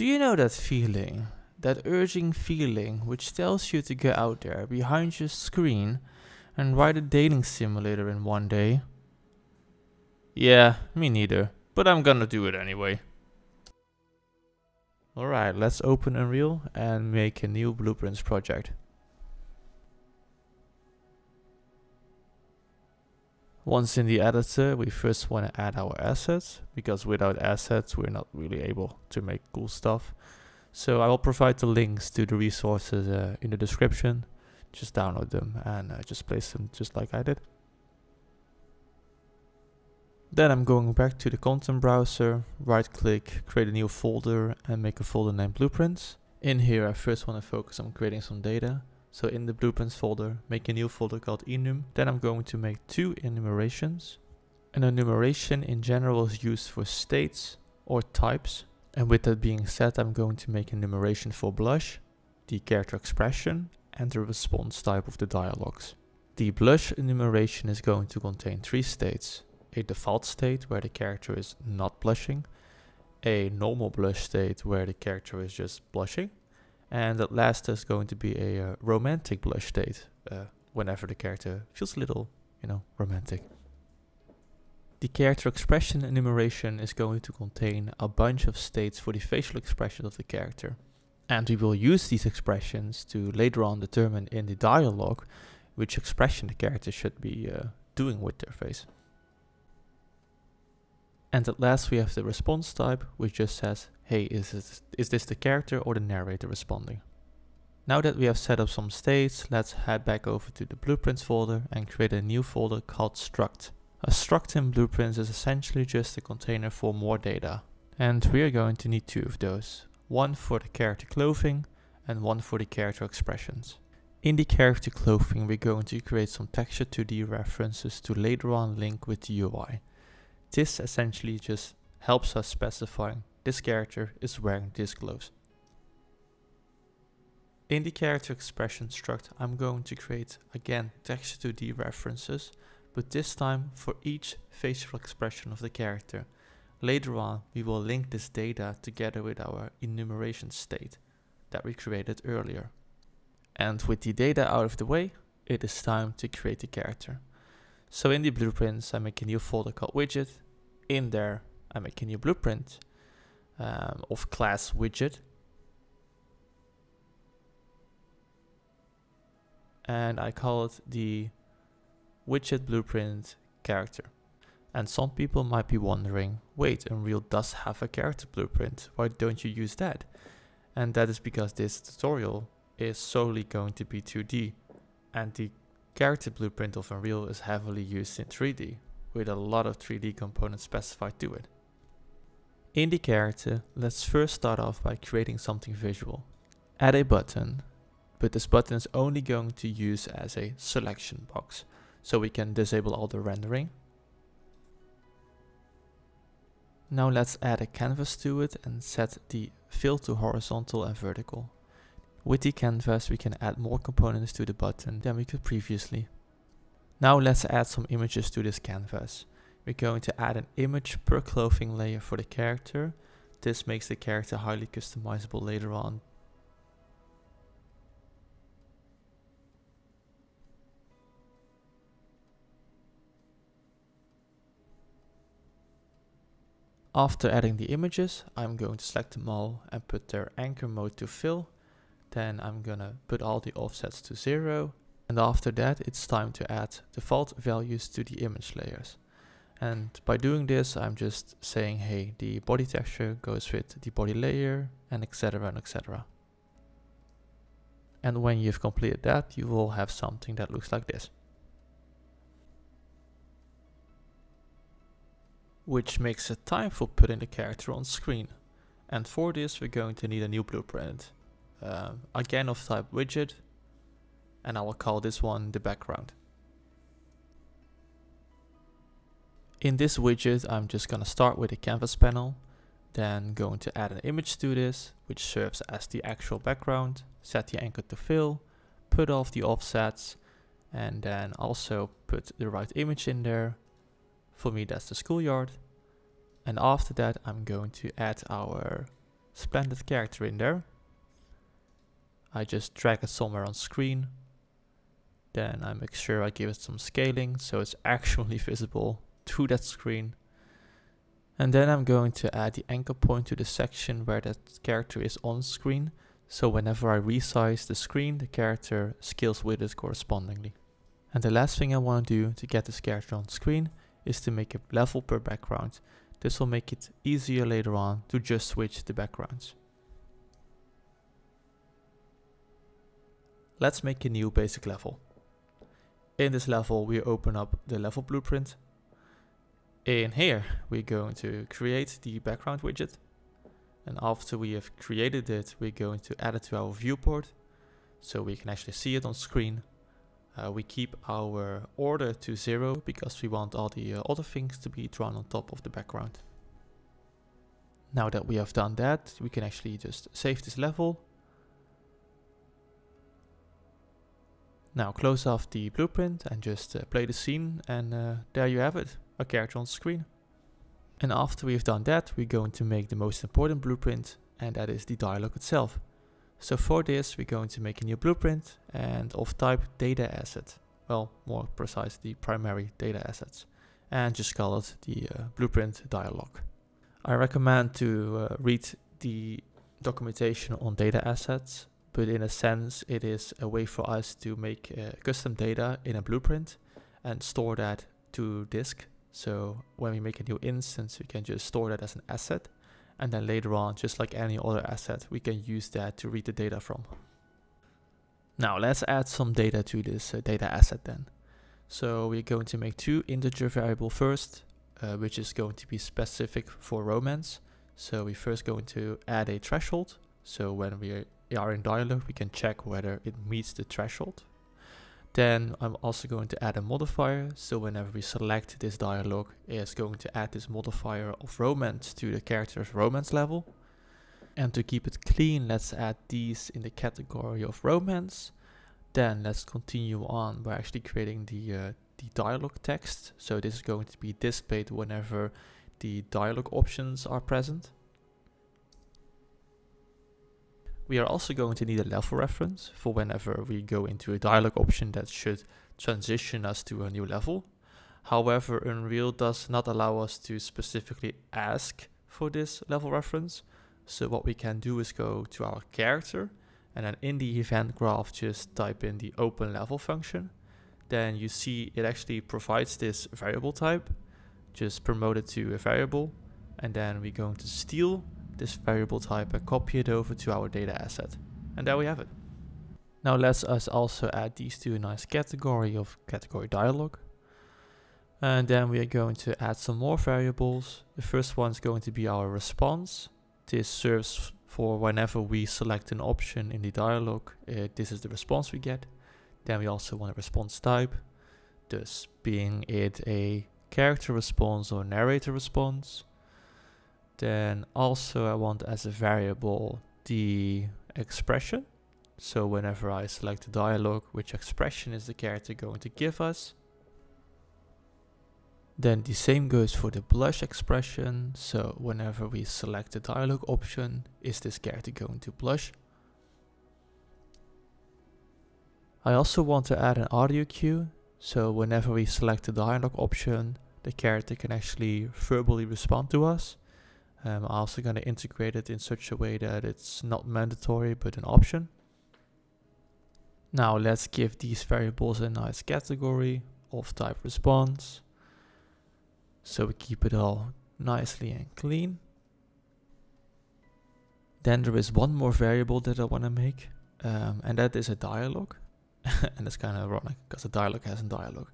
Do you know that feeling? That urging feeling which tells you to get out there behind your screen and write a dating simulator in one day? Yeah, me neither, but I'm gonna do it anyway. Alright, let's open Unreal and make a new Blueprints project. Once in the editor, we first want to add our assets, because without assets, we're not really able to make cool stuff. So I will provide the links to the resources uh, in the description. Just download them and uh, just place them just like I did. Then I'm going back to the content browser, right click, create a new folder and make a folder named blueprints. In here I first want to focus on creating some data. So in the blueprints folder, make a new folder called enum. Then I'm going to make two enumerations. An enumeration in general is used for states or types. And with that being said, I'm going to make enumeration for blush, the character expression, and the response type of the dialogues. The blush enumeration is going to contain three states. A default state where the character is not blushing, a normal blush state where the character is just blushing, and that last is going to be a uh, romantic blush state, uh, whenever the character feels a little, you know, romantic. The character expression enumeration is going to contain a bunch of states for the facial expression of the character. And we will use these expressions to later on determine in the dialogue which expression the character should be uh, doing with their face. And at last we have the response type, which just says, hey, is this, is this the character or the narrator responding? Now that we have set up some states, let's head back over to the blueprints folder and create a new folder called struct. A struct in blueprints is essentially just a container for more data. And we are going to need two of those. One for the character clothing and one for the character expressions. In the character clothing, we're going to create some texture 2D references to later on link with the UI. This essentially just helps us specifying this character is wearing these clothes. In the character expression struct, I'm going to create again texture 2D references, but this time for each facial expression of the character. Later on, we will link this data together with our enumeration state that we created earlier. And with the data out of the way, it is time to create the character. So in the blueprints, I make a new folder called widget. In there, I make a new blueprint um, of class widget. And I call it the widget blueprint character. And some people might be wondering, wait, Unreal does have a character blueprint. Why don't you use that? And that is because this tutorial is solely going to be 2D. And the character blueprint of Unreal is heavily used in 3D, with a lot of 3D components specified to it. In the character, let's first start off by creating something visual. Add a button, but this button is only going to use as a selection box, so we can disable all the rendering. Now let's add a canvas to it and set the fill to horizontal and vertical. With the canvas we can add more components to the button than we could previously. Now let's add some images to this canvas. We're going to add an image per clothing layer for the character. This makes the character highly customizable later on. After adding the images, I'm going to select them all and put their anchor mode to fill then I'm gonna put all the offsets to zero. And after that, it's time to add default values to the image layers. And by doing this, I'm just saying, hey, the body texture goes with the body layer and etc and etc. And when you've completed that, you will have something that looks like this. Which makes it time for putting the character on screen. And for this, we're going to need a new blueprint uh, again of type widget and I will call this one the background. In this widget I'm just gonna start with a canvas panel then going to add an image to this which serves as the actual background, set the anchor to fill, put off the offsets and then also put the right image in there. For me that's the schoolyard and after that I'm going to add our splendid character in there. I just drag it somewhere on screen. Then I make sure I give it some scaling so it's actually visible to that screen. And then I'm going to add the anchor point to the section where that character is on screen. So whenever I resize the screen, the character scales with it correspondingly. And the last thing I want to do to get this character on screen is to make it level per background. This will make it easier later on to just switch the backgrounds. Let's make a new basic level. In this level we open up the level blueprint. In here we're going to create the background widget. And after we have created it, we're going to add it to our viewport so we can actually see it on screen. Uh, we keep our order to zero because we want all the uh, other things to be drawn on top of the background. Now that we have done that, we can actually just save this level Now close off the blueprint and just uh, play the scene and uh, there you have it, a character on screen. And after we've done that, we're going to make the most important blueprint and that is the dialogue itself. So for this, we're going to make a new blueprint and of type data asset. Well, more precise, the primary data assets. And just call it the uh, blueprint dialogue. I recommend to uh, read the documentation on data assets but in a sense it is a way for us to make uh, custom data in a blueprint and store that to disk. So when we make a new instance, we can just store that as an asset. And then later on, just like any other asset, we can use that to read the data from. Now let's add some data to this uh, data asset then. So we're going to make two integer variable first, uh, which is going to be specific for romance. So we first going to add a threshold. So when we are in dialog, we can check whether it meets the threshold. Then I'm also going to add a modifier. So whenever we select this dialog, it's going to add this modifier of romance to the character's romance level. And to keep it clean, let's add these in the category of romance. Then let's continue on by actually creating the, uh, the dialog text. So this is going to be displayed whenever the dialog options are present. We are also going to need a level reference for whenever we go into a dialog option that should transition us to a new level. However, Unreal does not allow us to specifically ask for this level reference. So what we can do is go to our character and then in the event graph just type in the open level function. Then you see it actually provides this variable type. Just promote it to a variable and then we're going to steal this variable type and copy it over to our data asset. And there we have it. Now let's us also add these to a nice category of category dialog. And then we are going to add some more variables. The first one is going to be our response. This serves for whenever we select an option in the dialog, uh, this is the response we get. Then we also want a response type, thus being it a character response or narrator response. Then also I want as a variable the expression. So whenever I select the dialog, which expression is the character going to give us. Then the same goes for the blush expression. So whenever we select the dialog option, is this character going to blush? I also want to add an audio cue. So whenever we select the dialog option, the character can actually verbally respond to us. Um, I'm also going to integrate it in such a way that it's not mandatory but an option. Now let's give these variables a nice category of type response. So we keep it all nicely and clean. Then there is one more variable that I want to make, um, and that is a dialog. and that's kind of ironic because a dialog has a dialog.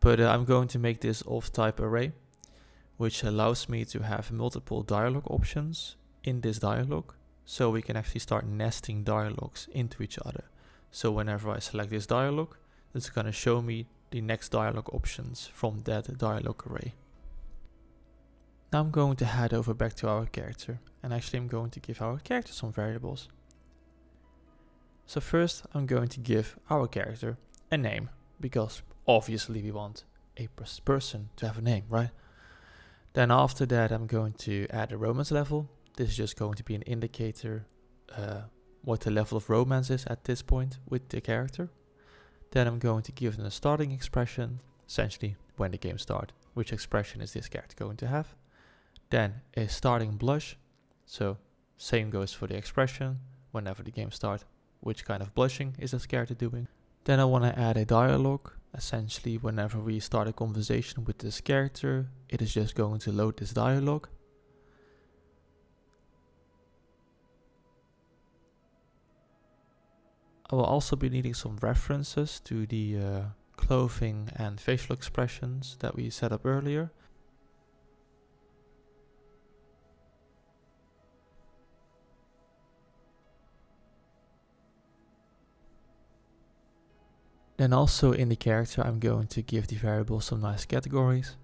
But uh, I'm going to make this of type array which allows me to have multiple dialog options in this dialog. So we can actually start nesting dialogues into each other. So whenever I select this dialog, it's going to show me the next dialog options from that dialog array. Now I'm going to head over back to our character and actually I'm going to give our character some variables. So first I'm going to give our character a name because obviously we want a person to have a name, right? Then after that, I'm going to add a romance level. This is just going to be an indicator uh, what the level of romance is at this point with the character. Then I'm going to give them a starting expression, essentially when the game starts, which expression is this character going to have. Then a starting blush, so same goes for the expression, whenever the game starts, which kind of blushing is this character doing. Then I want to add a dialogue, essentially whenever we start a conversation with this character, it is just going to load this dialogue. I will also be needing some references to the uh, clothing and facial expressions that we set up earlier. Then also in the character I'm going to give the variable some nice categories.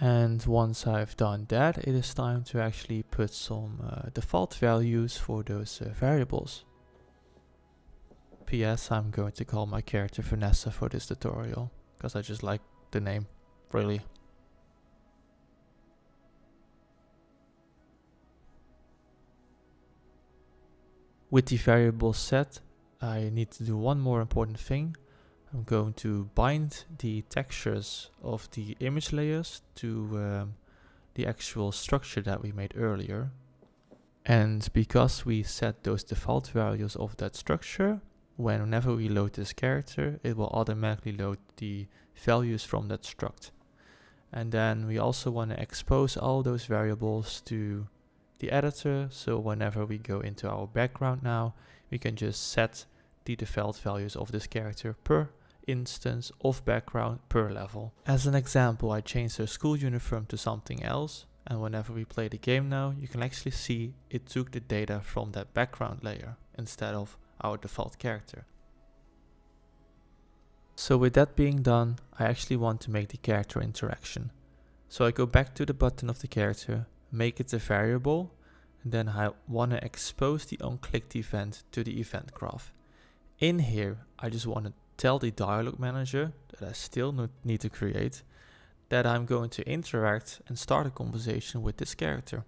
And once I've done that, it is time to actually put some uh, default values for those uh, variables. P.S. I'm going to call my character Vanessa for this tutorial, because I just like the name, really. With the variable set, I need to do one more important thing. I'm going to bind the textures of the image layers to um, the actual structure that we made earlier. And because we set those default values of that structure, whenever we load this character, it will automatically load the values from that struct. And then we also want to expose all those variables to the editor. So whenever we go into our background now, we can just set the default values of this character per instance of background per level. As an example, I changed the school uniform to something else and whenever we play the game now, you can actually see it took the data from that background layer instead of our default character. So with that being done, I actually want to make the character interaction. So I go back to the button of the character, make it a variable, and then I want to expose the onClicked event to the event graph. In here, I just want to tell the dialog manager that I still need to create that I'm going to interact and start a conversation with this character.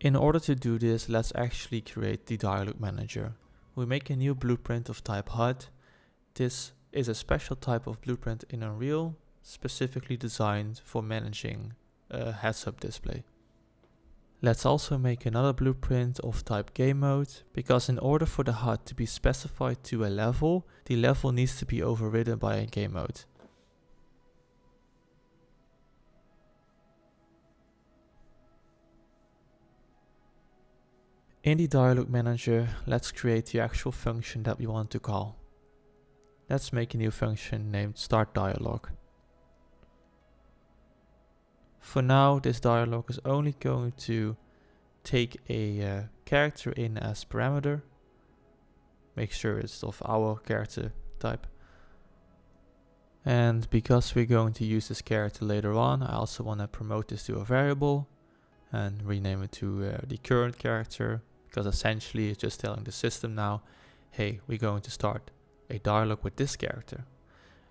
In order to do this, let's actually create the dialog manager. We make a new blueprint of type HUD. This is a special type of blueprint in Unreal, specifically designed for managing a heads-up display. Let's also make another blueprint of type game mode, because in order for the HUD to be specified to a level, the level needs to be overridden by a game mode. In the dialog manager, let's create the actual function that we want to call. Let's make a new function named start dialog. For now, this dialog is only going to take a uh, character in as parameter. Make sure it's of our character type. And because we're going to use this character later on, I also want to promote this to a variable and rename it to uh, the current character because essentially it's just telling the system now, hey, we're going to start a dialogue with this character.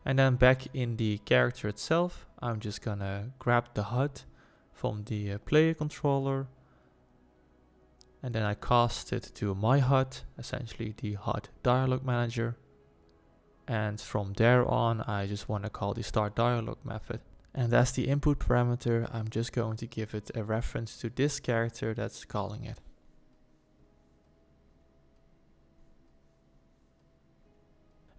And then back in the character itself, I'm just gonna grab the HUD from the uh, player controller. And then I cast it to my HUD, essentially the HUD dialog manager. And from there on, I just want to call the start dialog method. And as the input parameter, I'm just going to give it a reference to this character that's calling it.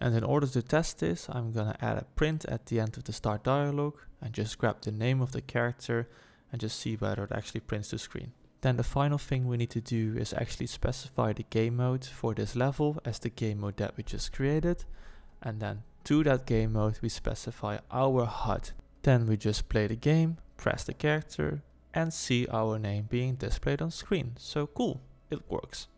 And in order to test this, I'm gonna add a print at the end of the start dialog and just grab the name of the character and just see whether it actually prints the screen. Then the final thing we need to do is actually specify the game mode for this level as the game mode that we just created. And then to that game mode, we specify our HUD. Then we just play the game, press the character and see our name being displayed on screen. So cool, it works.